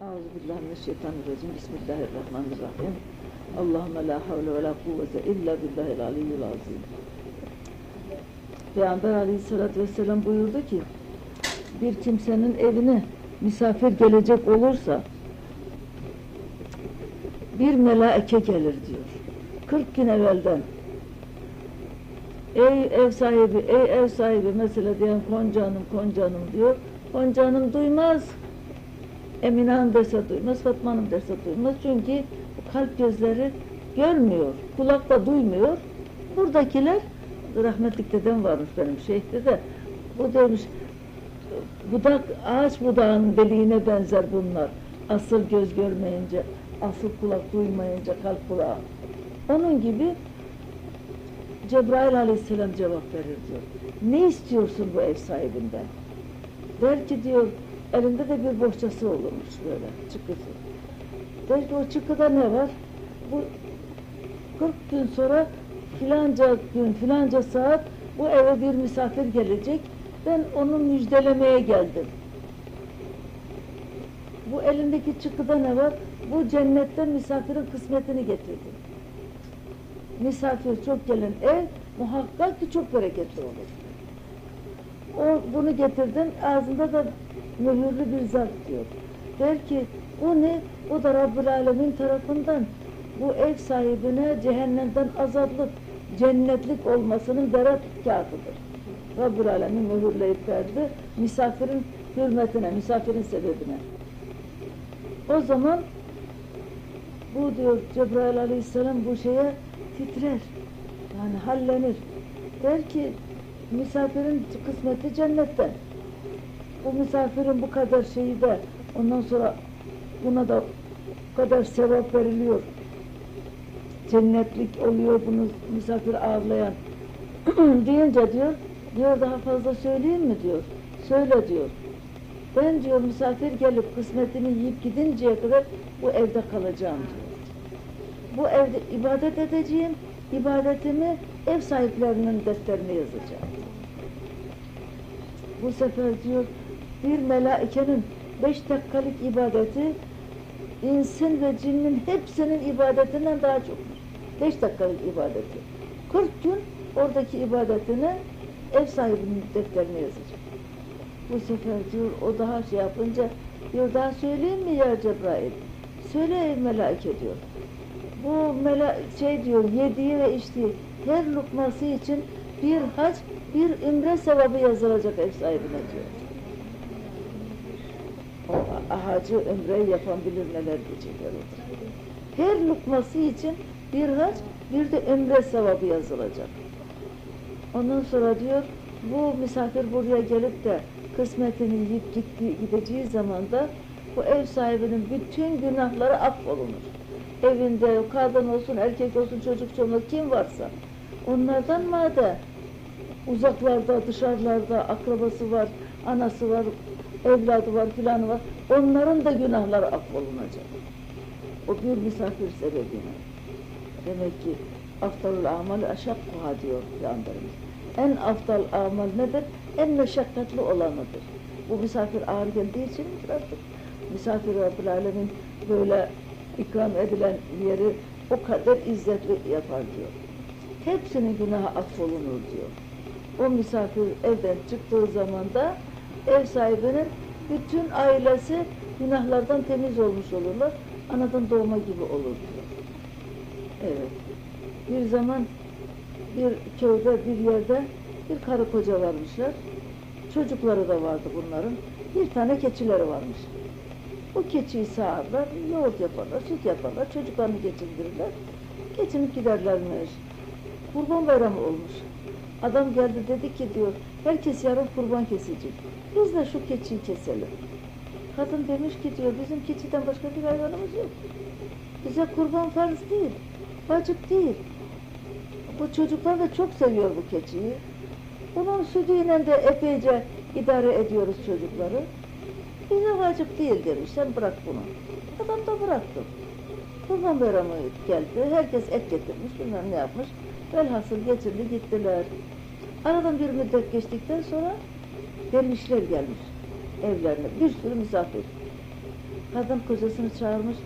Euzubillahimineşşeytanirracim. Bismillahirrahmanirrahim. Allahümme la havle ve la kuvvete illa billahil aliyyul azim. Peygamber aleyhissalatü vesselam buyurdu ki, bir kimsenin evine misafir gelecek olursa, bir melaike gelir diyor. 40 gün evvelden. Ey ev sahibi, ey ev sahibi mesela diyen Konca Hanım, Konca Hanım diyor. Konca Hanım duymaz. Emine Hanım derse duymaz, Fatma Hanım derse duymaz. Çünkü kalp gözleri görmüyor, kulak da duymuyor. Buradakiler, rahmetlik dedem varmış benim şeyhte de, bu demiş, budak, ağaç budağının deliğine benzer bunlar. Asıl göz görmeyince, asıl kulak duymayınca kalp kulağı. Onun gibi Cebrail aleyhisselam cevap verir diyor. Ne istiyorsun bu ev sahibinden? Der ki diyor, elinde de bir bohçası olurmuş böyle, çıkısı. Der ki o çıkıda ne var? Bu 40 gün sonra filanca gün, filanca saat bu eve bir misafir gelecek. Ben onu müjdelemeye geldim. Bu elindeki çıkıda ne var? Bu cennetten misafirin kısmetini getirdim. Misafir çok gelen ev muhakkak ki çok bereketli olur. O bunu getirdin, ağzında da mühürlü bir zat diyor. Der ki, o ne? O da Rabbül Alemin tarafından bu ev sahibine cehennemden azadlık, cennetlik olmasının berat kağıtıdır. Rabbül Alemin mühürleyip verdi, misafirin hürmetine, misafirin sebebine. O zaman bu diyor Cebrail aleyhisselam bu şeye titrer, yani hallenir. Der ki, misafirin kısmeti cennetten. Bu misafirin bu kadar şeyi de ondan sonra buna da bu kadar sevap veriliyor. Cennetlik oluyor bunu misafir ağırlayan. deyince diyor, diyor daha fazla söyleyeyim mi diyor. Söyle diyor. Ben diyor misafir gelip kısmetini yiyip gidinceye kadar bu evde kalacağım diyor. Bu evde ibadet edeceğim, ibadetimi ev sahiplerinin defterine yazacağım. Bu sefer diyor bir melaikenin beş dakikalık ibadeti insin ve cinnin hepsinin ibadetinden daha çoktur. Beş dakikalık ibadeti. 40 gün oradaki ibadetini ev sahibinin defterine yazacak. Bu sefer diyor o daha şey yapınca diyor daha söyleyeyim mi ya Cebrail? Söyle ey melaike diyor. Bu mela şey diyor yediği ve içtiği her lokması için bir hac, bir ümre sevabı yazılacak ev sahibine diyor. O hacı ümre yapan bilir neler geçecekler Her lokması için bir hac, bir de ümre sevabı yazılacak. Ondan sonra diyor, bu misafir buraya gelip de kısmetini yiyip gitti, gideceği zaman da bu ev sahibinin bütün günahları affolunur. Evinde kadın olsun, erkek olsun, çocuk çocuk kim varsa onlardan madem uzaklarda, dışarılarda akrabası var, anası var, evladı var, filanı var. Onların da günahları affolunacak. O bir misafir sebebiyle. Demek ki aftalul amal aşakkuha diyor Peygamberimiz. En aftal amal nedir? En meşakkatli olanıdır. Bu misafir ağır geldiği için artık misafir Rabbül Alemin böyle ikram edilen yeri o kadar izzetli yapar diyor. Hepsinin günahı affolunur diyor. O misafir evden çıktığı zaman da ev sahibinin bütün ailesi günahlardan temiz olmuş olurlar. Anadan doğma gibi olur. Evet. Bir zaman bir köyde, bir yerde bir karı koca varmışlar. Çocukları da vardı bunların. Bir tane keçileri varmış. O keçiyi sağarlar, yoğurt yaparlar, süt yaparlar, çocuklarını geçindirirler. Geçinip giderlermiş. Kurban bayramı olmuş. Adam geldi dedi ki diyor, herkes yarın kurban kesecek. Biz de şu keçiyi keselim. Kadın demiş ki diyor, bizim keçiden başka bir hayvanımız yok. Bize kurban farz değil, vacip değil. Bu çocuklar da çok seviyor bu keçiyi. Bunun sütüyle de epeyce idare ediyoruz çocukları. Bize vacip değil demiş, sen bırak bunu. Adam da bıraktı. Kurban bayramı geldi, herkes et getirmiş, bilmem ne yapmış. Velhasıl getirdi gittiler. Aradan bir müddet geçtikten sonra dervişler gelmiş evlerine. Bir sürü misafir. Kadın kocasını çağırmış.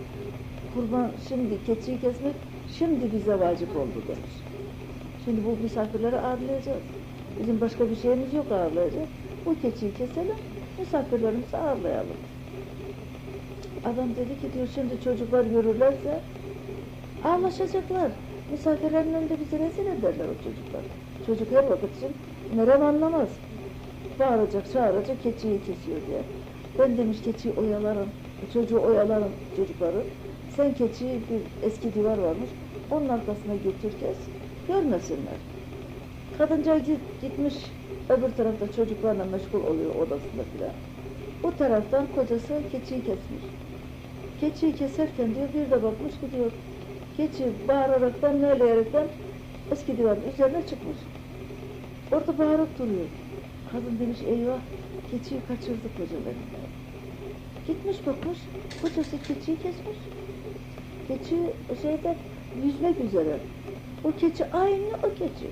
Kurban şimdi keçiyi kesmek şimdi bize vacip oldu demiş. Şimdi bu misafirleri ağırlayacağız. Bizim başka bir şeyimiz yok ağırlayacak. Bu keçiyi keselim, misafirlerimizi ağırlayalım. Adam dedi ki diyor şimdi çocuklar görürlerse ağlaşacaklar. Misafirlerin önünde bizi rezil ederler o çocuklar. Çocuk her vakit için nerem anlamaz. Bağıracak, çağıracak, keçiyi kesiyor diye. Ben demiş keçiyi oyalarım, çocuğu oyalarım çocukları. Sen keçiyi bir eski divar varmış, onun arkasına götür kes, görmesinler. Kadınca git- gitmiş öbür tarafta çocuklarla meşgul oluyor odasında filan. Bu taraftan kocası keçiyi kesmiş. Keçiyi keserken diyor bir de bakmış ki keçi bağıraraktan neyleyerekten eski divarın üzerine çıkmış. Orada bağırıp duruyor. Kadın demiş eyvah keçiyi kaçırdı koca benim. Gitmiş bakmış kocası keçiyi kesmiş. Keçi şeyde yüzmek üzere. O keçi aynı o keçi.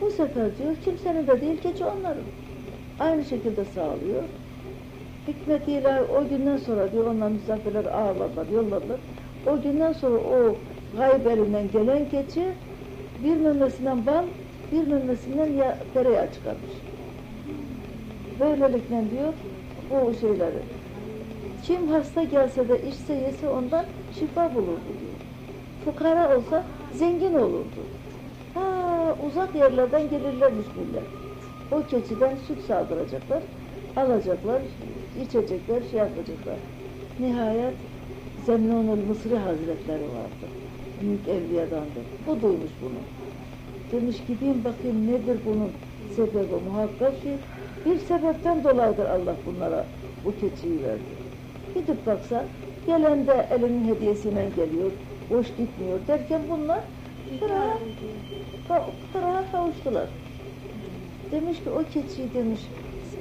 Bu sefer diyor kimsenin de değil keçi onların. Aynı şekilde sağlıyor. Hikmetiyle o günden sonra diyor onlar misafirleri ağırladılar, yolladılar. O günden sonra o gayb elinden gelen keçi bir memesinden bal, bir memesinden ya, tereyağı çıkarmış. Böylelikle diyor bu şeyleri. Kim hasta gelse de içse yese ondan şifa bulurdu diyor. Fukara olsa zengin olurdu. Ha uzak yerlerden gelirlermiş millet. O keçiden süt sağdıracaklar, alacaklar, içecekler, şey yapacaklar. Nihayet Zemnunul Mısri Hazretleri vardı. Büyük evliyadandır. Bu duymuş bunu. Demiş gideyim bakayım nedir bunun sebebi. Muhakkak ki bir sebepten dolayıdır Allah bunlara bu keçiyi verdi. Gidip baksa gelen de elinin hediyesiyle geliyor, boş gitmiyor derken bunlar kırağa, ka- kırağa kavuştular. Demiş ki o keçiyi demiş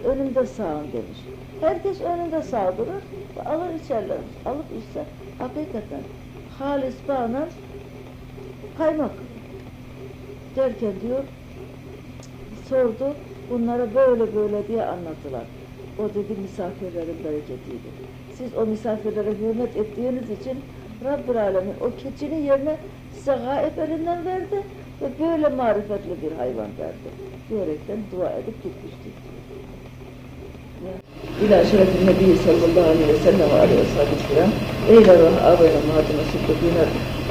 önümde sağın demiş. Herkes önünde sağdırır ve alır içerler. Alıp içse hakikaten halis bağına kaymak derken diyor sordu bunlara böyle böyle diye anlattılar. O dedi misafirlerin bereketiydi. Siz o misafirlere hürmet ettiğiniz için Rabbül Alemin o keçinin yerine size gayb elinden verdi ve böyle marifetli bir hayvan verdi. Diyerekten dua edip gitmiştik. إلى سيرة النبي صلى الله عليه وسلم وآله وصحبه الكرام. إلى آبائنا أمهاتنا الصديقين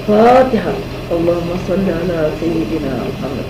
فاتحة. اللهم صل على سيدنا محمد.